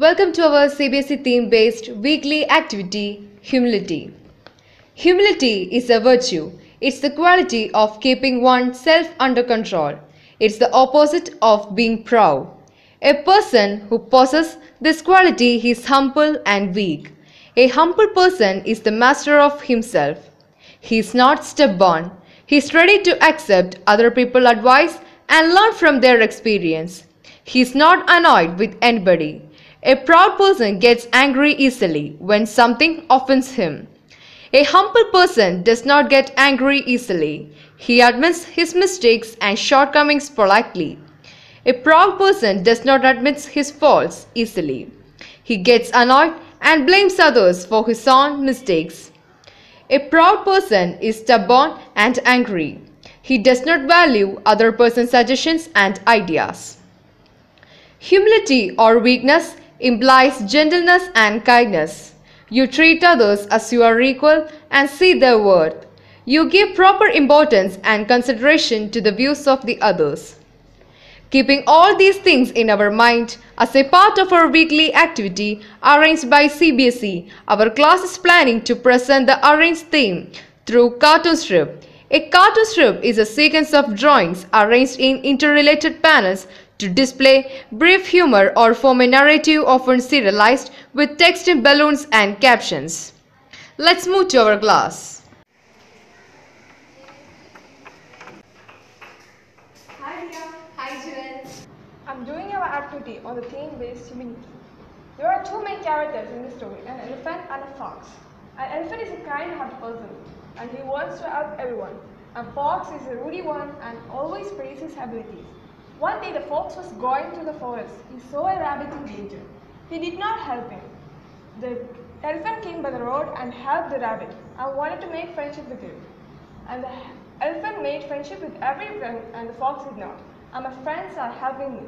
Welcome to our CBSE theme based weekly activity Humility. Humility is a virtue, it's the quality of keeping oneself under control. It's the opposite of being proud. A person who possesses this quality is humble and weak. A humble person is the master of himself. He is not stubborn. He is ready to accept other people's advice and learn from their experience. He is not annoyed with anybody. A proud person gets angry easily when something offends him. A humble person does not get angry easily. He admits his mistakes and shortcomings politely. A proud person does not admit his faults easily. He gets annoyed and blames others for his own mistakes. A proud person is stubborn and angry. He does not value other person's suggestions and ideas. Humility or weakness implies gentleness and kindness. You treat others as you are equal and see their worth. You give proper importance and consideration to the views of the others. Keeping all these things in our mind as a part of our weekly activity arranged by CBSE, our class is planning to present the arranged theme through cartoon strip. A cartoon strip is a sequence of drawings arranged in interrelated panels to display brief humor or form a narrative often serialized with text in balloons and captions. Let's move to our class. Hi Ria, Hi Jewel. I'm doing our activity on the theme-based humility. There are two main characters in the story, an elephant and a fox. An elephant is a kind-hearted person and he wants to help everyone. A fox is a ruddy one and always praises his abilities. One day the fox was going through the forest. He saw a rabbit in danger. He did not help him. The elephant came by the road and helped the rabbit I wanted to make friendship with him. And the elephant made friendship with every friend and the fox did not. And my friends are helping me.